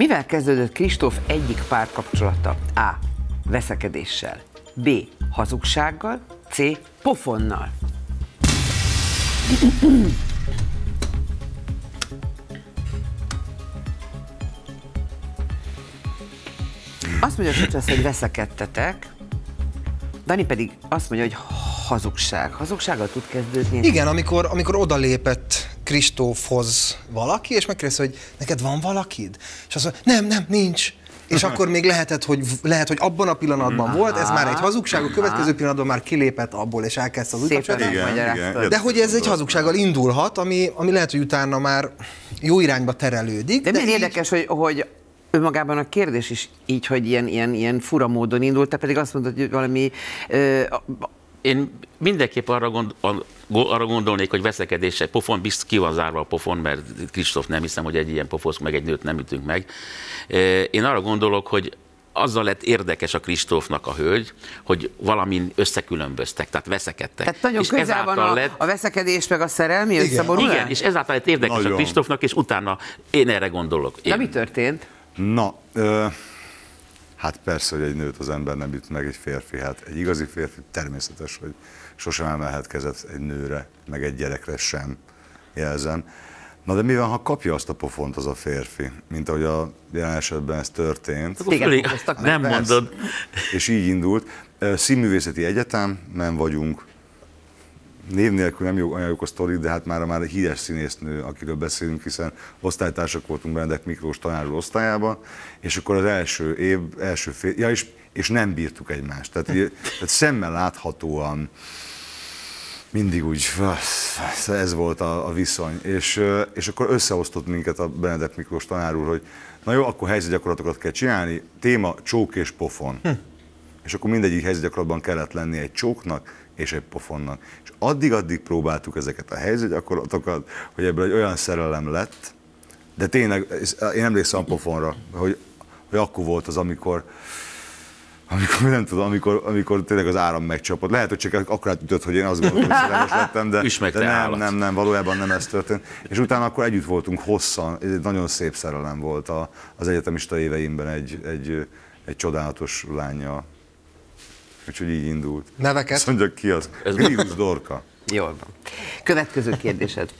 Mivel kezdődött Kristóf egyik párkapcsolata? A. Veszekedéssel. B. Hazugsággal. C. Pofonnal. Azt mondja Csicsasz, hogy veszekedtetek, Dani pedig azt mondja, hogy hazugság. Hazugsággal tud kezdődni? Igen, amikor, amikor odalépett Kristófhoz valaki, és megkérdezte, hogy neked van valakid? És azt mondja, nem, nem, nincs. És akkor még lehetett, hogy, lehet, hogy abban a pillanatban Aha. volt, ez már egy hazugság, a következő pillanatban már kilépett abból, és elkezdte az új kapcsolatot. De hogy ez egy hazugsággal indulhat, ami, ami lehet, hogy utána már jó irányba terelődik. De, de milyen így... érdekes, hogy, hogy önmagában a kérdés is így, hogy ilyen, ilyen, ilyen fura módon indult, te pedig azt mondod, hogy valami... Ö, én mindenképp arra, gond, arra gondolnék, hogy veszekedése, pofon, biztos ki van zárva a pofon, mert Kristóf nem hiszem, hogy egy ilyen pofosz, meg egy nőt nem ütünk meg. Én arra gondolok, hogy azzal lett érdekes a Kristófnak a hölgy, hogy valamin összekülönböztek, tehát veszekedtek. Tehát nagyon és közel van a, lett... a veszekedés meg a szerelmi Igen. összeborulás? Igen, és ezáltal lett érdekes nagyon. a Kristófnak, és utána én erre gondolok. Én. De mi történt? Na, ö, hát persze, hogy egy nőt az ember nem üt meg egy férfi. Hát egy igazi férfi természetes, hogy sosem emelhet kezet egy nőre, meg egy gyerekre sem, jelzem. Na de mi van, ha kapja azt a pofont az a férfi, mint ahogy a jelen esetben ez történt? Igen, nem mondod. És így indult. Színművészeti egyetem, nem vagyunk név nélkül nem jó, jók a sztori, de hát már, már egy híres színésznő, akiről beszélünk, hiszen osztálytársak voltunk Benedek Miklós tanárul osztályában, és akkor az első év, első fél, ja, és, és nem bírtuk egymást. Tehát, tehát szemmel láthatóan mindig úgy, ez volt a, a viszony. És, és akkor összeosztott minket a Benedek Miklós tanár úr, hogy na jó, akkor helyzetgyakorlatokat kell csinálni, téma csók és pofon. Hm. És akkor mindegyik helyzetgyakorlatban kellett lenni egy csóknak és egy pofonnak. És addig-addig próbáltuk ezeket a helyzetgyakorlatokat, hogy ebből egy olyan szerelem lett, de tényleg, én emlékszem a pofonra, hogy, hogy akkor volt az, amikor, amikor nem tudom, amikor, amikor tényleg az áram megcsapott. Lehet, hogy csak akkor ütött, hogy én azt gondolom, hogy szerelmes lettem, de, de nem, nem, nem, valójában nem ez történt. És utána akkor együtt voltunk hosszan, egy nagyon szép szerelem volt a, az egyetemista éveimben egy, egy, egy csodálatos lánya. Úgyhogy így indult. Neveket? Azt mondja, ki az? Ez Grigus Dorka. Jól van. Következő kérdésed.